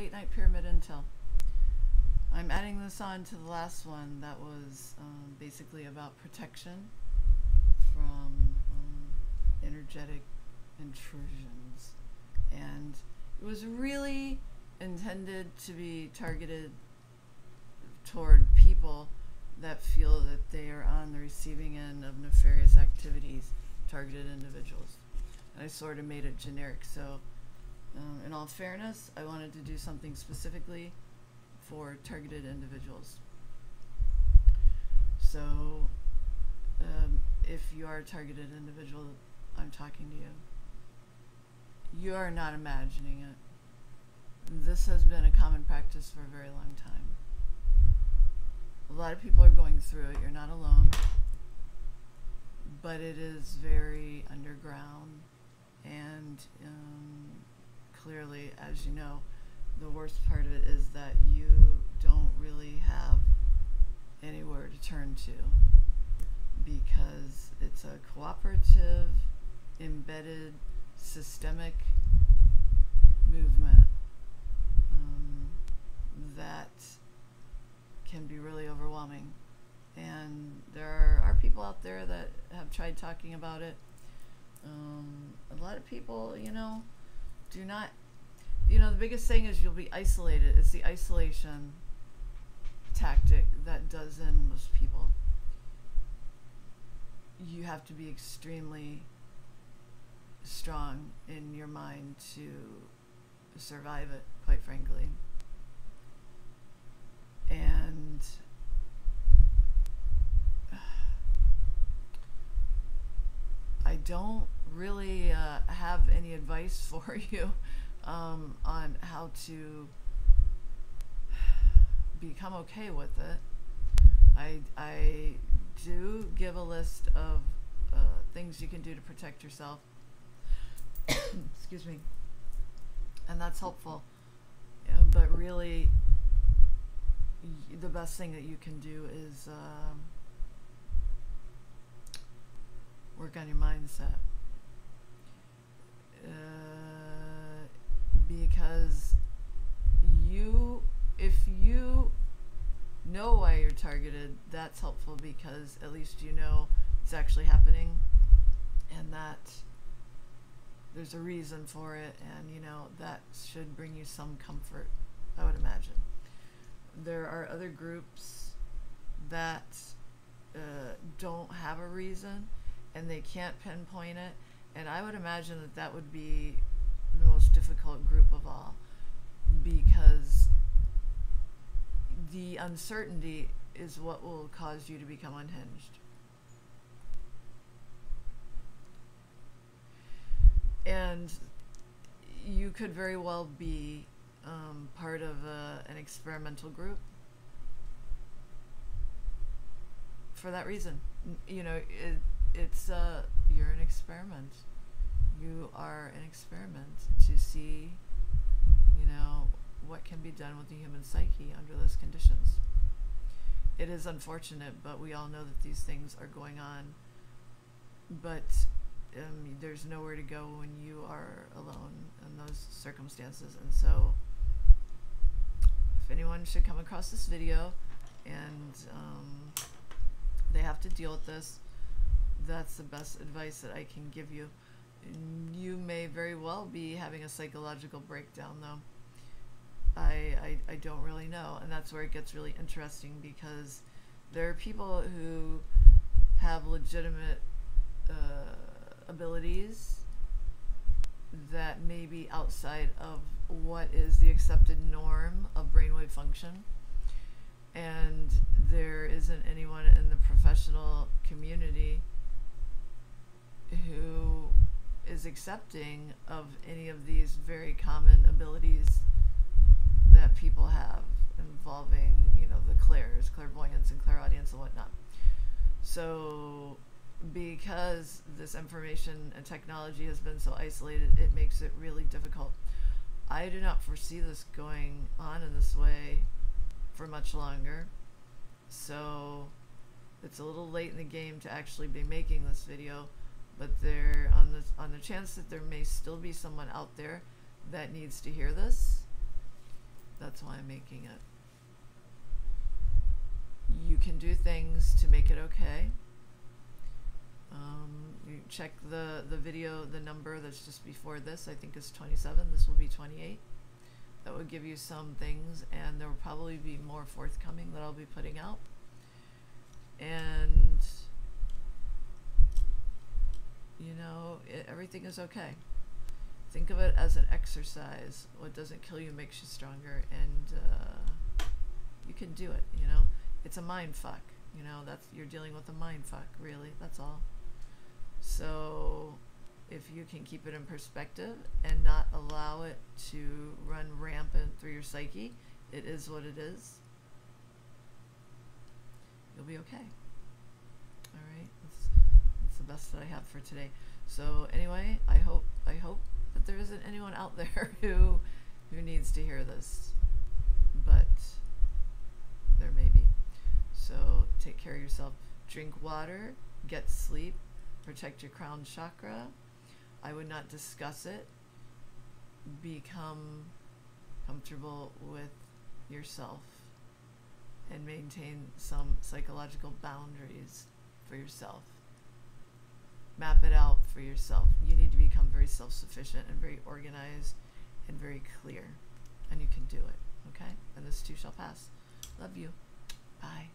late night pyramid intel. I'm adding this on to the last one that was um, basically about protection from um, energetic intrusions. And it was really intended to be targeted toward people that feel that they are on the receiving end of nefarious activities, targeted individuals. And I sort of made it generic. So, um, in all fairness, I wanted to do something specifically for targeted individuals. So, um, if you are a targeted individual, I'm talking to you. You are not imagining it. This has been a common practice for a very long time. A lot of people are going through it. You're not alone. But it is very underground. And um, clearly, as you know, the worst part of it is that you don't really have anywhere to turn to because it's a cooperative, embedded, systemic movement um, that can be really overwhelming. And there are, people out there that have tried talking about it. Um, a lot of people, you know, do not you know, the biggest thing is you'll be isolated. It's the isolation tactic that does in most people. You have to be extremely strong in your mind to survive it, quite frankly. And I don't really uh, have any advice for you um, on how to become okay with it. I, I do give a list of uh, things you can do to protect yourself. Excuse me. And that's helpful. But really, the best thing that you can do is um, work on your mindset. Uh, because you if you know why you're targeted that's helpful because at least you know it's actually happening and that there's a reason for it and you know that should bring you some comfort i would imagine there are other groups that uh, don't have a reason and they can't pinpoint it and i would imagine that that would be the most difficult group of all because the uncertainty is what will cause you to become unhinged. And you could very well be um, part of a, an experimental group for that reason. You know, it, it's uh, you're an experiment you are an experiment to see, you know, what can be done with the human psyche under those conditions. It is unfortunate, but we all know that these things are going on. But um, there's nowhere to go when you are alone in those circumstances. And so, if anyone should come across this video and um, they have to deal with this, that's the best advice that I can give you. You may very well be having a psychological breakdown though. I, I i don't really know and that's where it gets really interesting because there are people who have legitimate uh, abilities that may be outside of what is the accepted norm of brainwave function. And there isn't anyone in the professional community who is accepting of any of these very common abilities that people have involving, you know, the clairs, clairvoyance and clairaudience and whatnot. So because this information and technology has been so isolated, it makes it really difficult. I do not foresee this going on in this way for much longer. So it's a little late in the game to actually be making this video but there on the on the chance that there may still be someone out there that needs to hear this That's why I'm making it. You can do things to make it okay. Um, you check the, the video, the number that's just before this, I think is 27. This will be 28. That would give you some things, and there will probably be more forthcoming that I'll be putting out. And, you know, it, everything is okay. Think of it as an exercise. What doesn't kill you makes you stronger, and uh, you can do it, you know. It's a mind fuck, you know, that's you're dealing with a mind fuck, really. That's all. So, if you can keep it in perspective and not allow it to run rampant through your psyche, it is what it is. You'll be okay. All right, that's, that's the best that I have for today. So anyway, I hope I hope that there isn't anyone out there who who needs to hear this, but there may be. So take care of yourself. Drink water. Get sleep protect your crown chakra. I would not discuss it. Become comfortable with yourself and maintain some psychological boundaries for yourself. For yourself. You need to become very self sufficient and very organized and very clear. And you can do it. Okay? And this too shall pass. Love you. Bye.